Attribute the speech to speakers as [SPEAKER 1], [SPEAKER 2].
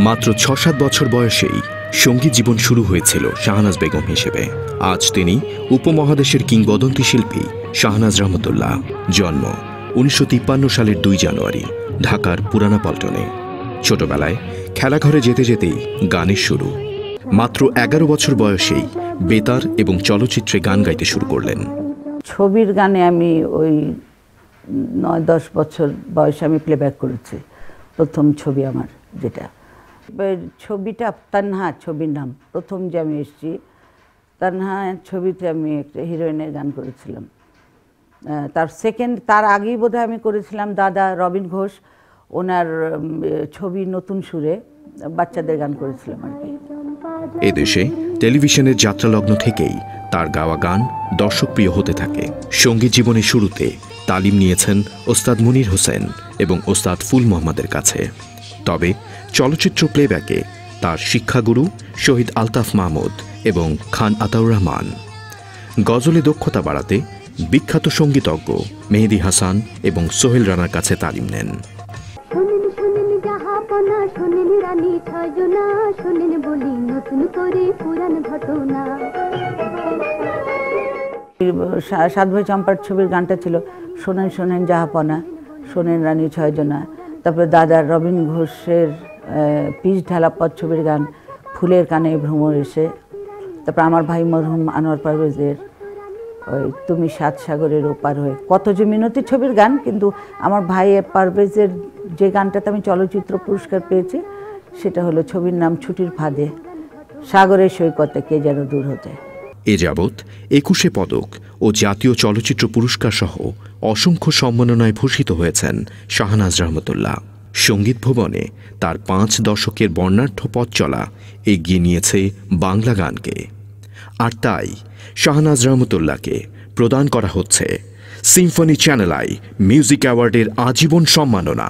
[SPEAKER 1] মাত্র ছ সাত বছর বয়সেই সংগীত জীবন শুরু হয়েছিল শাহনাজ বেগম হিসেবে। আজ তিনি উপমহাদেশের কিংবদন্তি শিল্পী শাহনাজ রহমতুল্লাহ। জন্ম উনিশশো তিপ্পান্ন সালের দুই জানুয়ারি, ঢাকার পুরানা পল্টনে ছোটবেলায় খেলাঘরে যেতে যেতেই গানের শুরু। মাত্র এগারো বছর বয়সেই বেতার এবং চলচ্চিত্রে গান গাইতে শুরু করলেন।
[SPEAKER 2] ছবির গানে আমি ওই নয়, দশ বছর বয়সে আমি প্লেব্যাক করেছি, প্রথম ছবি আমার যেটা। ছবিটা তানহা ছবির নাম, প্রথম যে আমি এসেছি, তানহা ছবিতে আমি একটা হিরোইনের গান করেছিলাম। তার সেকেন্ড তার আগেই বোধহয় আমি করেছিলাম দাদা রবিন ঘোষ, ওনার ছবি নতুন সুরে বাচ্চাদের গান করেছিলাম আর কি।
[SPEAKER 1] এদেশে টেলিভিশনের যাত্রালগ্ন থেকেই তার গাওয়া গান দর্শকপ্রিয় হতে থাকে। সংগীত জীবনের শুরুতে তালিম নিয়েছেন ওস্তাদ মুনির হোসেন এবং ওস্তাদ ফুল মোহাম্মদের কাছে। তবে চলচ্চিত্র প্লেব্যাকে তার শিক্ষাগুরু শহীদ আলতাফ মাহমুদ এবং খান আতাউর রহমান। গজলে দক্ষতা বাড়াতে বিখ্যাত সঙ্গীতজ্ঞ মেহেদি হাসান এবং সোহেল রানার কাছে তালিম নেন।
[SPEAKER 3] শোনেন রানী ছজনা শোনেন বলি নতুন করে পুরান ঘটনা।
[SPEAKER 2] সাত ভাই চম্পার ছবির গানটা ছিল শোনেন শোনেন জাহাপনা শোনেন রানী ছয়জনা। তারপরে দাদার রবীন ঘোষের পিচ ঢালা পথ ছবির গান, ফুলের কানে ভ্রমর এসে। তারপর আমার ভাই মরহুম আনোয়ার পারভেজের, ওই তুমি সাত সাগরের ওপার হয়ে। কত যে মিনতি ছবির গান, কিন্তু আমার ভাই পারভেজের যে গানটাতে আমি চলচ্চিত্র পুরস্কার পেয়েছি, সেটা হলো ছবির নাম ছুটির ফাঁদে, সাগরের সৈকতে কে যেন দূর হতে।
[SPEAKER 1] এ যাবৎ একুশে পদক ও জাতীয় চলচ্চিত্র পুরস্কার সহ অসংখ্য সম্মাননায় ভূষিত হয়েছেন শাহনাজ রহমতুল্লাহ। সংগীত ভবনে তার পাঁচ দশকের বর্ণাঢ্য পথ চলা এগিয়ে নিয়েছে বাংলা গানকে। আর তাই শাহনাজ রহমতুল্লাহকে প্রদান করা হচ্ছে সিম্ফনি চ্যানেল আই মিউজিক অ্যাওয়ার্ডের আজীবন সম্মাননা।